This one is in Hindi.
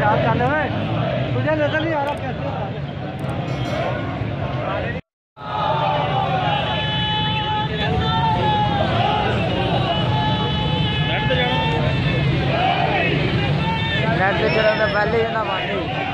क्या चाले है तुझे नज़र नहीं आ रहा कैसे रेड पे पहले ही ना मानी